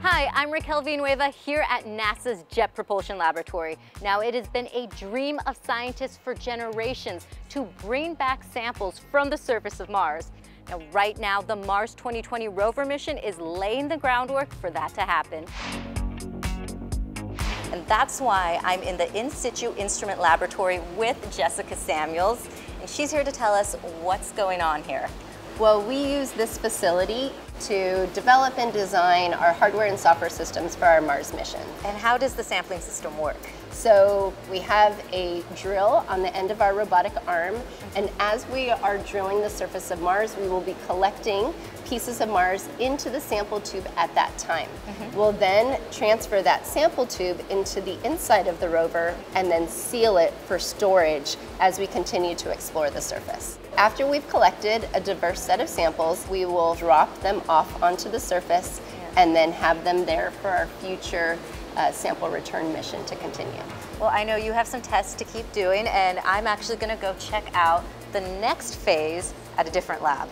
Hi, I'm Raquel Villanueva here at NASA's Jet Propulsion Laboratory. Now, it has been a dream of scientists for generations to bring back samples from the surface of Mars. Now, right now, the Mars 2020 rover mission is laying the groundwork for that to happen. And that's why I'm in the In Situ Instrument Laboratory with Jessica Samuels, and she's here to tell us what's going on here. Well, we use this facility to develop and design our hardware and software systems for our Mars mission. And how does the sampling system work? So we have a drill on the end of our robotic arm, and as we are drilling the surface of Mars, we will be collecting pieces of Mars into the sample tube at that time. Mm -hmm. We'll then transfer that sample tube into the inside of the rover and then seal it for storage as we continue to explore the surface. After we've collected a diverse set of samples, we will drop them off onto the surface and then have them there for our future uh, sample return mission to continue. Well, I know you have some tests to keep doing, and I'm actually going to go check out the next phase at a different lab.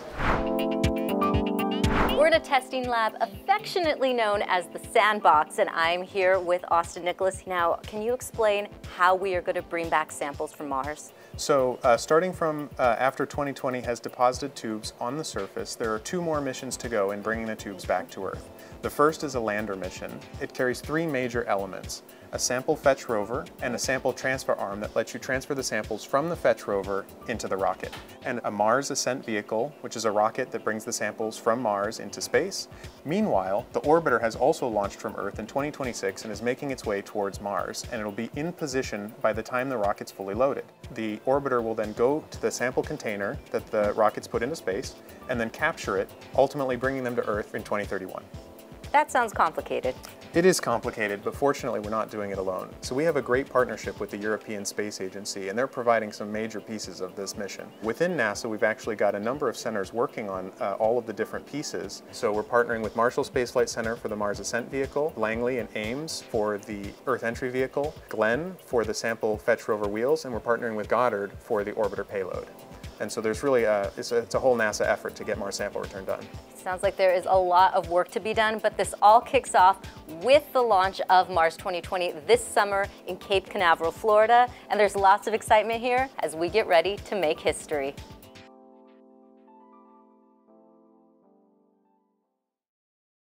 We're in a testing lab affectionately known as the Sandbox, and I'm here with Austin Nicholas. Now, can you explain how we are going to bring back samples from Mars? So, uh, starting from uh, after 2020 has deposited tubes on the surface, there are two more missions to go in bringing the tubes back to Earth. The first is a lander mission. It carries three major elements, a sample fetch rover and a sample transfer arm that lets you transfer the samples from the fetch rover into the rocket, and a Mars ascent vehicle, which is a rocket that brings the samples from Mars into space. Meanwhile, the orbiter has also launched from Earth in 2026 and is making its way towards Mars, and it'll be in position by the time the rocket's fully loaded. The orbiter will then go to the sample container that the rockets put into space and then capture it, ultimately bringing them to Earth in 2031. That sounds complicated. It is complicated, but fortunately we're not doing it alone. So we have a great partnership with the European Space Agency, and they're providing some major pieces of this mission. Within NASA, we've actually got a number of centers working on uh, all of the different pieces. So we're partnering with Marshall Space Flight Center for the Mars Ascent Vehicle, Langley and Ames for the Earth Entry Vehicle, Glenn for the Sample Fetch Rover wheels, and we're partnering with Goddard for the orbiter payload. And so there's really a, it's a, it's a whole NASA effort to get Mars sample return done. Sounds like there is a lot of work to be done, but this all kicks off with the launch of Mars 2020 this summer in Cape Canaveral, Florida. And there's lots of excitement here as we get ready to make history.